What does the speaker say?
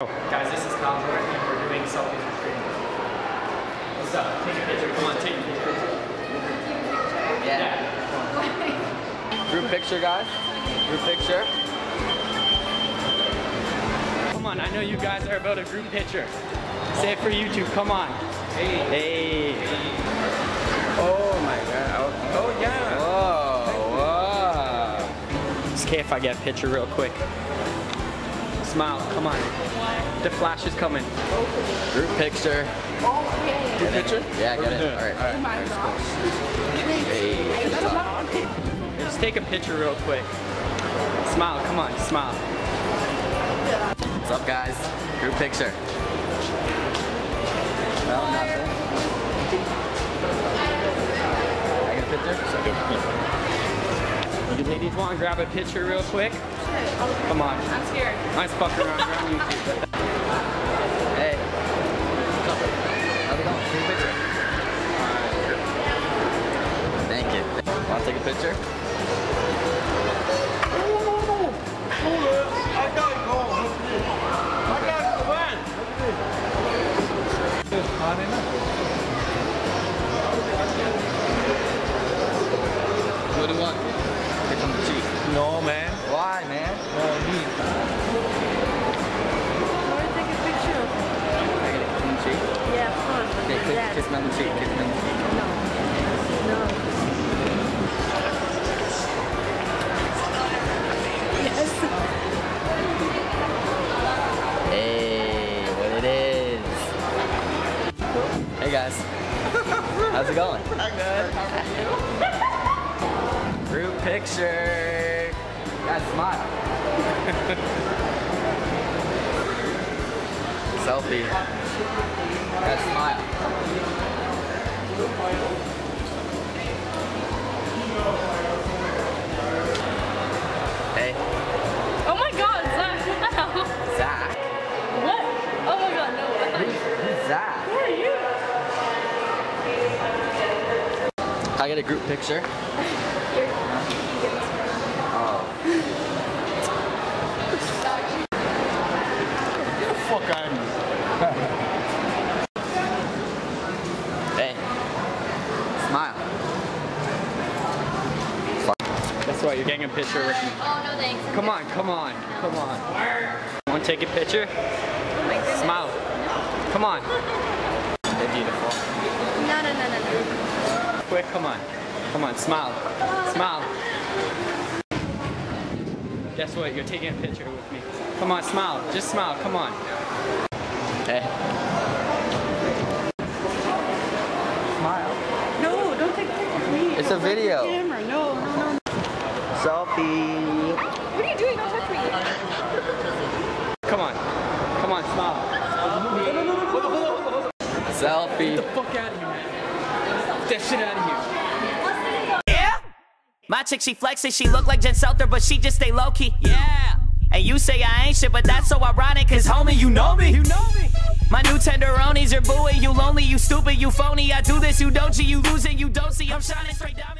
Guys, this is Kyle Jorden, and we're doing selfies with strangers. What's up? Take a picture. Come on, take a picture. Yeah. Group picture, guys. Group picture. Come on, I know you guys are about a group picture. Say it for YouTube. Come on. Hey. Hey. Oh my god. Oh, oh yeah. Whoa. Whoa. It's okay if I get a picture real quick. Smile. Come on. The flash is coming. Group picture. Group picture? Yeah, got it. All right. All right. Hey. Just take a picture real quick. Smile. Come on. Smile. What's up, guys? Group picture. Ladies want to grab a picture real quick? Come on. I'm scared. Nice fucking around. Grab YouTube. Hey. How's it going? Group picture. Thank you. Want to take a picture? I got home. I got one! What do you want? No, man. Why, man? No, me. want to take a picture of I get it. The cheek. Yeah, fun. Okay, kiss, kiss me on the cheek. Kiss me on the cheek. No. No. Yes. Hey, what it is. Hey guys. How's it going? good. Group picture. Guys, smile. Selfie. Guys, smile. Hey, Oh my god, Zach. Ow. Zach. What? Oh my god, no. Who's Zach? Who are you? Can I get a group picture? Fuck out of Hey. Smile. That's why you're getting a picture with me. Oh no, thanks. Come on, come on, come on. Want to take a picture? Oh my goodness. Smile. Come on. They're beautiful. No, no, no, no, no. Quick, come on. Come on, smile. Smile. Guess what? You're taking a picture with me. Come on, smile. Just smile. Come on. Hey. Smile. No, don't take a picture of me. It's a Don't break the video. Camera. No, no, no. Selfie. What are you doing? Don't touch me. Come on. Come on, smile. Selfie. The Fuck out of here, man. Get that shit out of here. My chick, she flexes, she look like Jen Selter, but she just stay low key. Yeah. And you say I ain't shit, but that's so ironic, cause homie, you know me. You know me. My new tenderonis are booey, you lonely, you stupid, you phony. I do this, you don't, you losing, you don't see. I'm shining straight down.